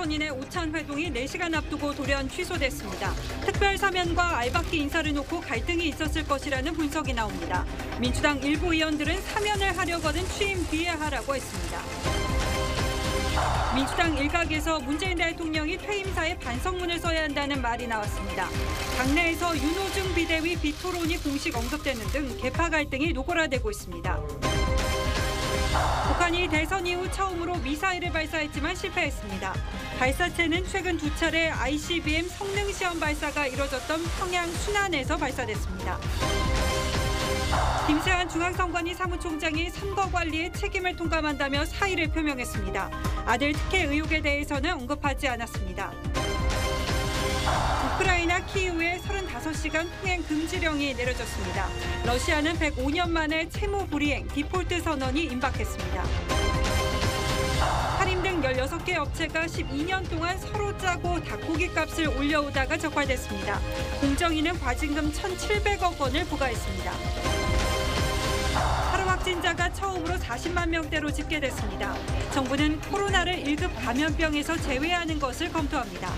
대선인의 오찬 회동이 4시간 앞두고 돌연 취소됐습니다. 특별 사면과 알박기 인사를 놓고 갈등이 있었을 것이라는 분석이 나옵니다. 민주당 일부 의원들은 사면을 하려거든 취임 뒤에 하라고 했습니다. 민주당 일각에서 문재인 대통령이 퇴임사에 반성문을 써야 한다는 말이 나왔습니다. 당내에서 윤호중 비대위 비토론이 공식 언급되는 등 개파 갈등이 노골화되고 있습니다. 북한이 대선 이후 처음으로 미사일을 발사했지만 실패했습니다. 발사체는 최근 두 차례 ICBM 성능 시험 발사가 이뤄졌던 평양 순안에서 발사됐습니다. 김세한 중앙선관위 사무총장이 선거 관리에 책임을 통감한다며 사의를 표명했습니다. 아들 특혜 의혹에 대해서는 언급하지 않았습니다. 키이우에 35시간 통행 금지령이 내려졌습니다. 러시아는 105년 만에 채무 불이행 디폴트 선언이 임박했습니다. 할인 등 16개 업체가 12년 동안 서로 짜고 닭고기 값을 올려오다가 적발됐습니다. 공정위는 과징금 1,700억 원을 부과했습니다. 하루 확진자가 처음으로 40만 명대로 집계됐습니다. 정부는 코로나를 1급 감염병에서 제외하는 것을 검토합니다.